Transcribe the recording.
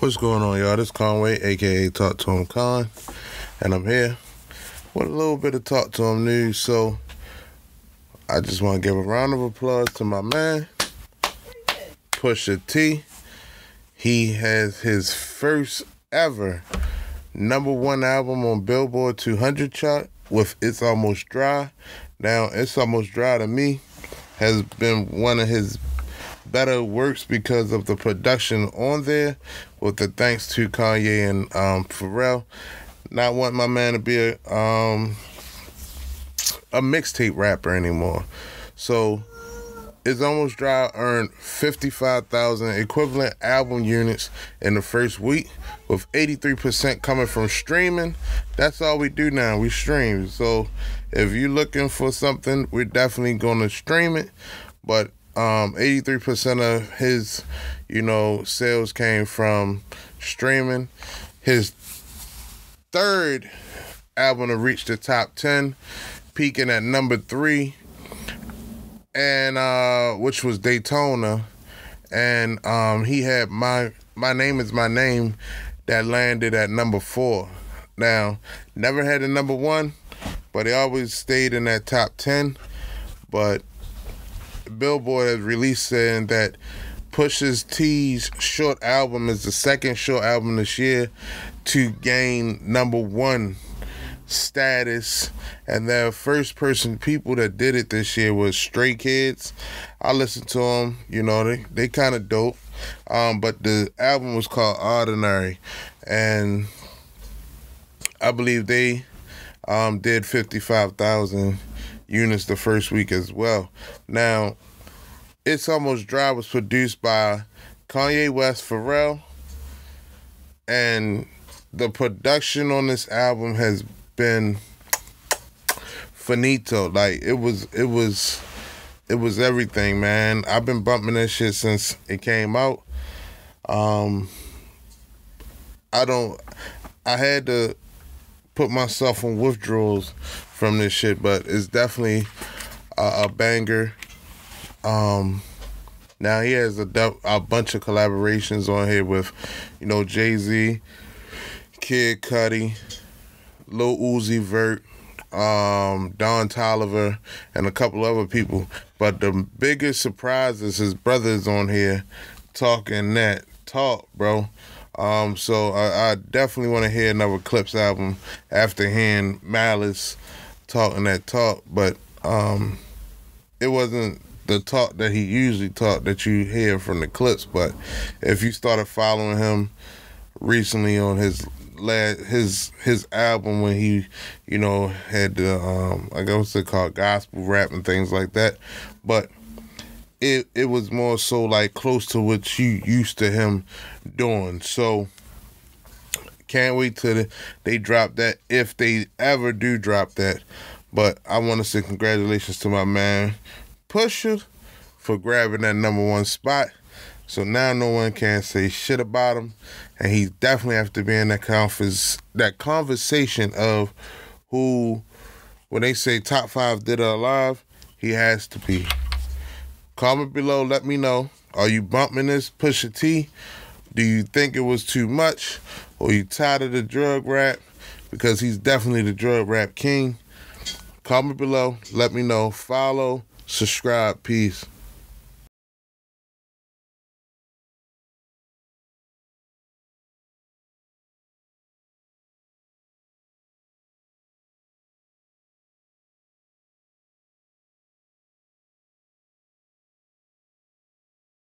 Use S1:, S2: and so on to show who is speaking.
S1: What's going on, y'all? This Conway, aka TalkTooEmCon, and I'm here with a little bit of Talk to Him news. So, I just want to give a round of applause to my man, Pusha T. He has his first ever number one album on Billboard 200 chart with It's Almost Dry. Now, It's Almost Dry to me has been one of his better works because of the production on there with the thanks to Kanye and um, Pharrell. Not want my man to be a um, a mixtape rapper anymore. So it's almost dry earned 55,000 equivalent album units in the first week with 83% coming from streaming. That's all we do now. We stream. So if you're looking for something, we're definitely going to stream it. But um, 83% of his, you know, sales came from streaming. His third album to reach the top 10, peaking at number three, and uh, which was Daytona. And um, he had my my name is my name that landed at number four. Now, never had a number one, but he always stayed in that top ten. But Billboard has released saying that Pusha's T's short album is the second short album this year to gain number one status. And the first person people that did it this year was Stray Kids. I listened to them, you know, they, they kind of dope. Um, but the album was called Ordinary. And I believe they um, did 55,000 units the first week as well. Now, It's Almost Dry was produced by Kanye West, Pharrell, and the production on this album has been finito. Like it was, it was, it was everything, man. I've been bumping that shit since it came out. Um, I don't. I had to put myself on withdrawals from this shit, but it's definitely a, a banger. Um, now he has a, a bunch of collaborations on here with, you know, Jay Z, Kid Cudi, Lil Uzi Vert, um, Don Toliver, and a couple other people. But the biggest surprise is his brothers on here talking that talk, bro. Um, so I, I definitely want to hear another Clipse album after hearing Malice talking that talk, but um, it wasn't the talk that he usually talk that you hear from the Clipse. But if you started following him recently on his last his his album when he you know had the um I guess they called gospel rap and things like that, but it it was more so like close to what you used to him doing. So can't wait till the, they drop that if they ever do drop that. But I want to say congratulations to my man Pusha for grabbing that number one spot. So now no one can say shit about him, and he definitely have to be in that conference, that conversation of who, when they say top five did or alive, he has to be. Comment below, let me know. Are you bumping this Pusha T? Do you think it was too much, or you tired of the drug rap? Because he's definitely the drug rap king. Comment below, let me know. Follow, subscribe, peace.